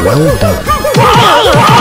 Well done.